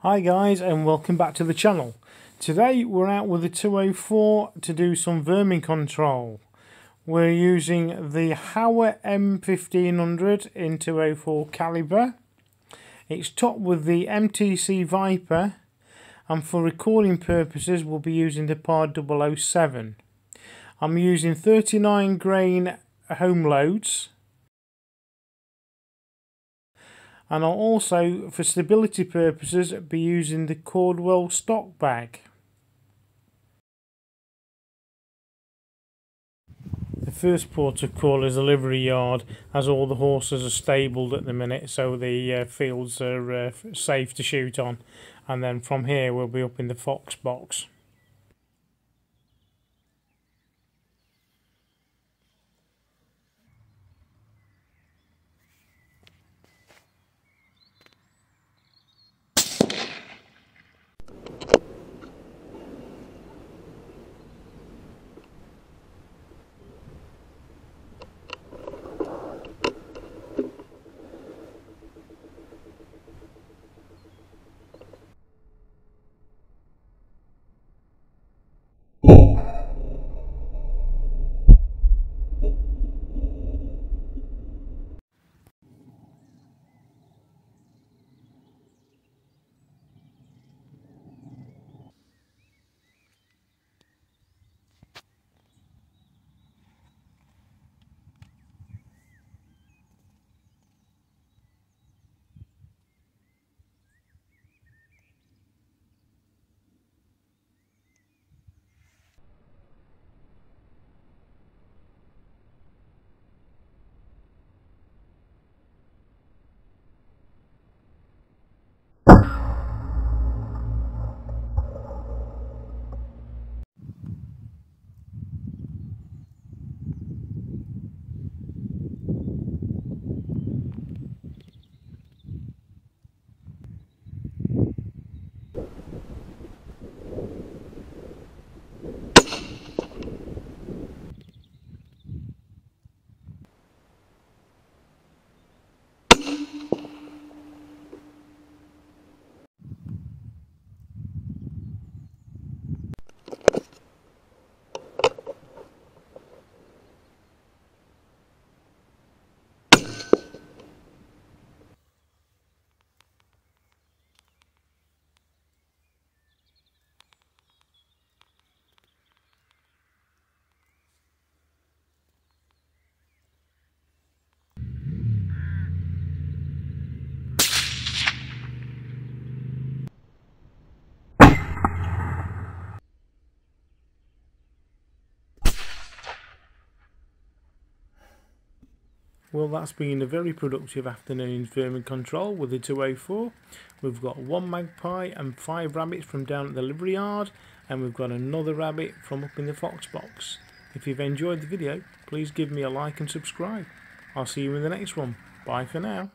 Hi guys and welcome back to the channel. Today we're out with the 204 to do some vermin control. We're using the Howa M1500 in 204 calibre. It's topped with the MTC Viper and for recording purposes we'll be using the Pard 007. I'm using 39 grain home loads and I'll also for stability purposes be using the Caldwell stock bag. The first port of call is the livery yard as all the horses are stabled at the minute so the uh, fields are uh, safe to shoot on and then from here we'll be up in the fox box. Well, that's been a very productive afternoon in vermin control with the 204. We've got one magpie and five rabbits from down at the livery yard, and we've got another rabbit from up in the fox box. If you've enjoyed the video, please give me a like and subscribe. I'll see you in the next one. Bye for now.